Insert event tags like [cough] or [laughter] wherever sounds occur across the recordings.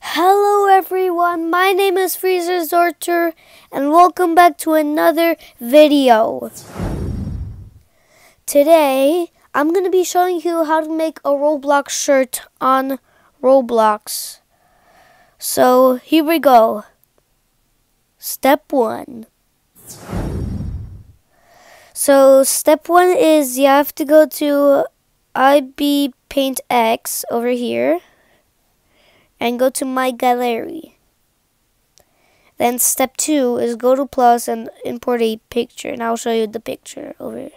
Hello everyone, my name is Freezer Zorter and welcome back to another video. Today, I'm going to be showing you how to make a Roblox shirt on Roblox. So, here we go. Step 1. So, step 1 is you have to go to ibis Paint X over here and go to my gallery. Then step two is go to plus and import a picture. And I'll show you the picture over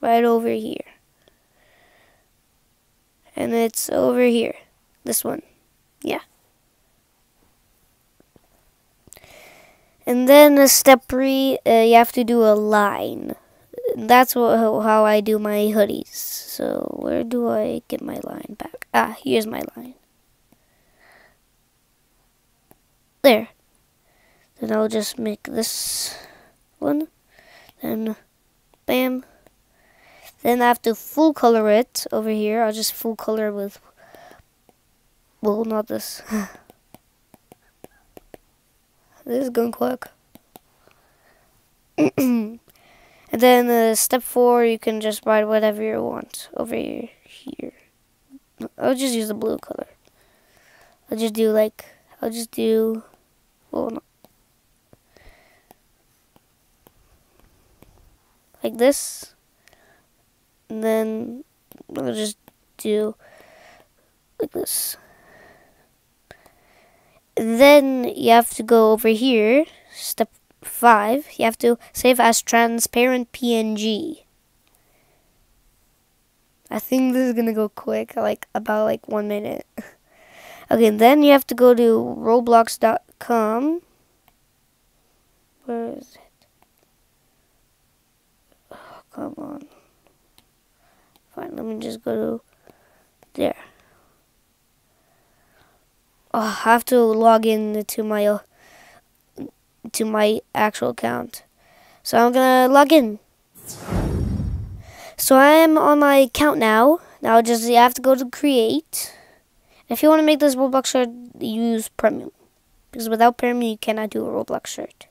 right over here. And it's over here. This one. Yeah. And then step three, uh, you have to do a line. That's what, how I do my hoodies. So where do I get my line back? Ah, here's my line. There. Then I'll just make this one. Then, bam. Then I have to full color it over here. I'll just full color with, well, not this. [laughs] this is going quick. [clears throat] and then uh, step four, you can just write whatever you want over here. I'll just use the blue color. I'll just do like, I'll just do well, no. like this. And then I'll just do like this. And then you have to go over here, step five, you have to save as transparent PNG. I think this is gonna go quick, like about like one minute. [laughs] Okay, then you have to go to roblox.com. Where is it? Oh, come on. Fine, let me just go to there. Oh, I have to log in to my to my actual account. So I'm gonna log in. So I am on my account now. Now just you have to go to create. If you want to make this Roblox shirt, use Premium. Because without Premium, you cannot do a Roblox shirt.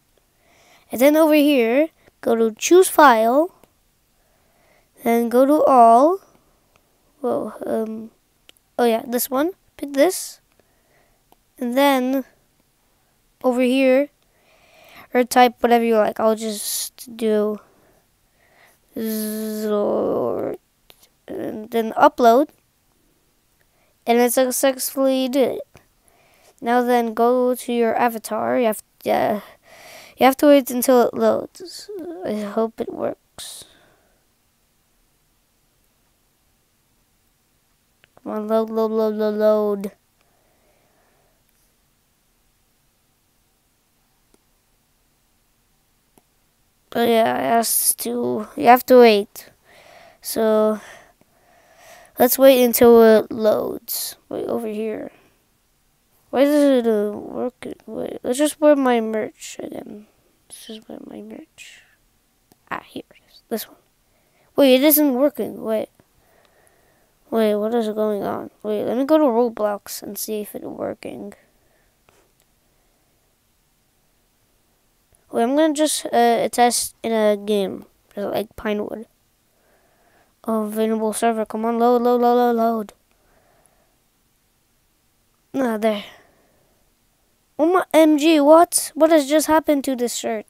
And then over here, go to Choose File. Then go to All. Whoa, um, oh yeah, this one. Pick this. And then, over here, or type whatever you like. I'll just do Zort. And then upload and it successfully did it. Now then, go to your avatar. You have to, uh, you have to wait until it loads. I hope it works. Come on, load, load, load, load, load. But yeah, it has to, you have to wait. So, Let's wait until it loads. Wait, over here. Why does it uh, work? Wait, let's just wear my merch again. Let's just wear my merch. Ah, here it is. This one. Wait, it isn't working. Wait. Wait, what is going on? Wait, let me go to Roblox and see if it's working. Wait, I'm gonna just uh, test in a game, like Pinewood available server. Come on, load, load, load, load, load. Ah, there. Oh my MG, what? What has just happened to this shirt?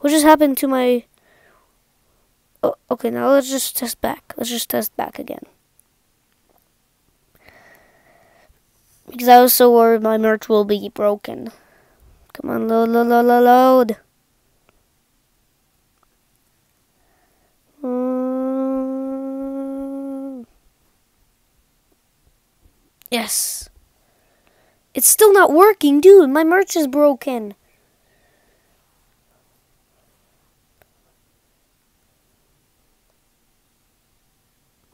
What just happened to my... Oh, okay, now let's just test back. Let's just test back again. Because I was so worried my merch will be broken. Come on, load, load, load, load, load. Yes. It's still not working, dude. My merch is broken.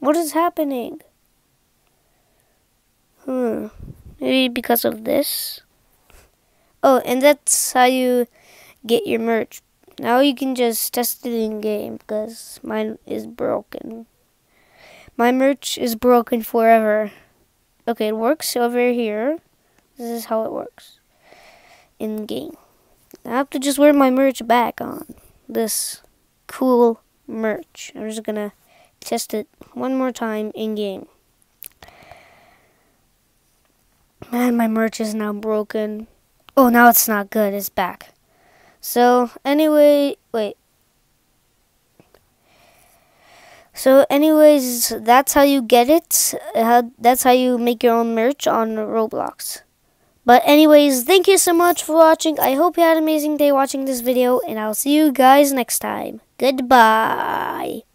What is happening? Hmm. Maybe because of this. Oh, and that's how you get your merch. Now you can just test it in game because mine is broken. My merch is broken forever. Okay, it works over here. This is how it works in game. I have to just wear my merch back on. This cool merch. I'm just gonna test it one more time in game. Man, my merch is now broken. Oh, now it's not good. It's back. So, anyway, wait. So, anyways, that's how you get it. How, that's how you make your own merch on Roblox. But anyways, thank you so much for watching. I hope you had an amazing day watching this video, and I'll see you guys next time. Goodbye.